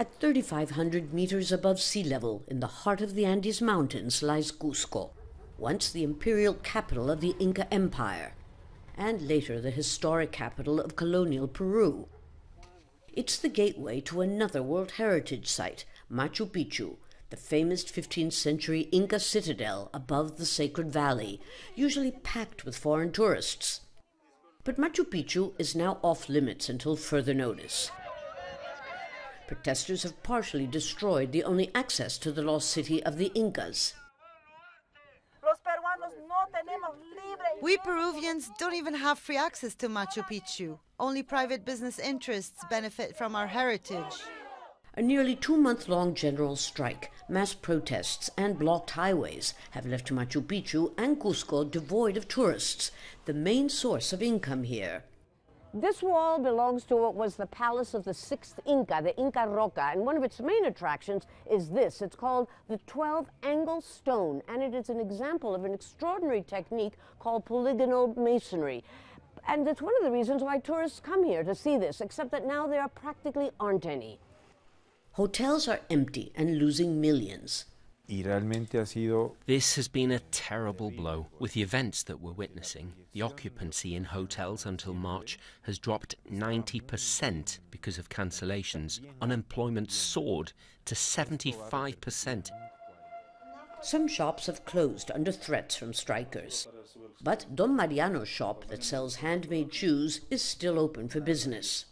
At 3,500 meters above sea level, in the heart of the Andes Mountains, lies Cusco, once the imperial capital of the Inca Empire, and later the historic capital of colonial Peru. It's the gateway to another World Heritage Site, Machu Picchu, the famous 15th century Inca citadel above the Sacred Valley, usually packed with foreign tourists. But Machu Picchu is now off limits until further notice. Protesters have partially destroyed the only access to the lost city of the Incas. We Peruvians don't even have free access to Machu Picchu. Only private business interests benefit from our heritage. A nearly two month long general strike, mass protests, and blocked highways have left Machu Picchu and Cusco devoid of tourists, the main source of income here. This wall belongs to what was the palace of the sixth Inca, the Inca Roca, and one of its main attractions is this. It's called the 12 angle stone, and it is an example of an extraordinary technique called polygonal masonry. And it's one of the reasons why tourists come here to see this, except that now there practically aren't any. Hotels are empty and losing millions. This has been a terrible blow. With the events that we're witnessing, the occupancy in hotels until March has dropped 90% because of cancellations. Unemployment soared to 75%. Some shops have closed under threats from strikers. But Don Mariano's shop that sells handmade shoes is still open for business.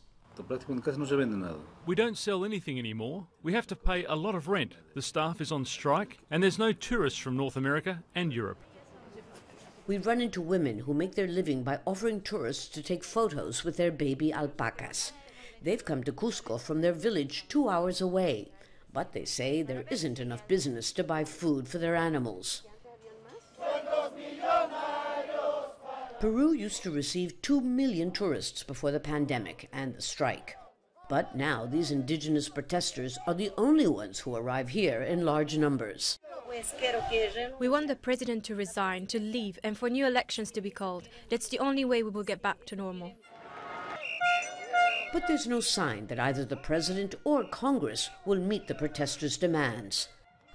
We don't sell anything anymore. We have to pay a lot of rent. The staff is on strike, and there's no tourists from North America and Europe. We run into women who make their living by offering tourists to take photos with their baby alpacas. They've come to Cusco from their village two hours away, but they say there isn't enough business to buy food for their animals. Peru used to receive 2 million tourists before the pandemic and the strike. But now these indigenous protesters are the only ones who arrive here in large numbers. We want the president to resign, to leave, and for new elections to be called. That's the only way we will get back to normal. But there's no sign that either the president or Congress will meet the protesters' demands,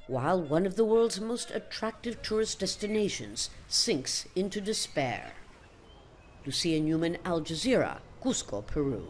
while one of the world's most attractive tourist destinations sinks into despair. Lucia Newman, Al Jazeera, Cusco, Peru.